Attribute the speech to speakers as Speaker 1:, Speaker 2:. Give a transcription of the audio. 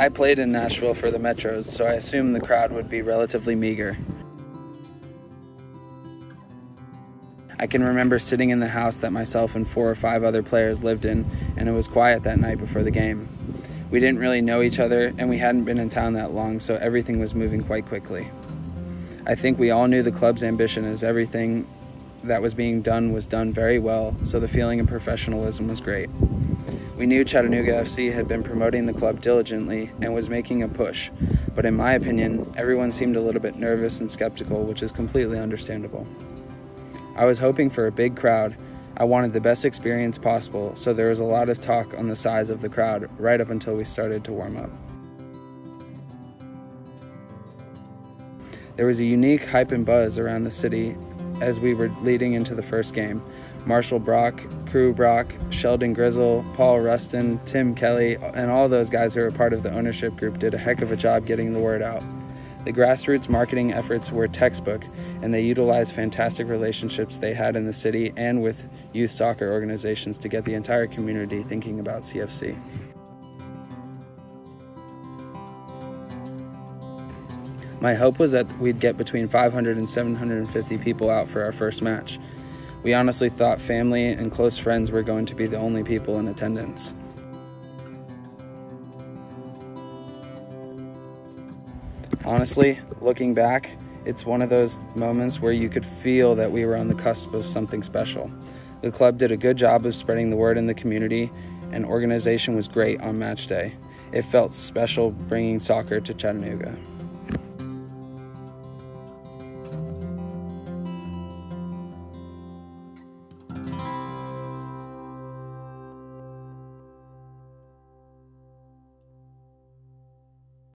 Speaker 1: I played in Nashville for the Metros, so I assumed the crowd would be relatively meager. I can remember sitting in the house that myself and four or five other players lived in, and it was quiet that night before the game. We didn't really know each other, and we hadn't been in town that long, so everything was moving quite quickly. I think we all knew the club's ambition is everything that was being done was done very well, so the feeling of professionalism was great. We knew Chattanooga FC had been promoting the club diligently and was making a push, but in my opinion, everyone seemed a little bit nervous and skeptical, which is completely understandable. I was hoping for a big crowd. I wanted the best experience possible, so there was a lot of talk on the size of the crowd right up until we started to warm up. There was a unique hype and buzz around the city as we were leading into the first game. Marshall Brock, Crew Brock, Sheldon Grizzle, Paul Rustin, Tim Kelly, and all those guys who were part of the ownership group did a heck of a job getting the word out. The grassroots marketing efforts were textbook, and they utilized fantastic relationships they had in the city and with youth soccer organizations to get the entire community thinking about CFC. My hope was that we'd get between 500 and 750 people out for our first match. We honestly thought family and close friends were going to be the only people in attendance. Honestly, looking back, it's one of those moments where you could feel that we were on the cusp of something special. The club did a good job of spreading the word in the community, and organization was great on match day. It felt special bringing soccer to Chattanooga.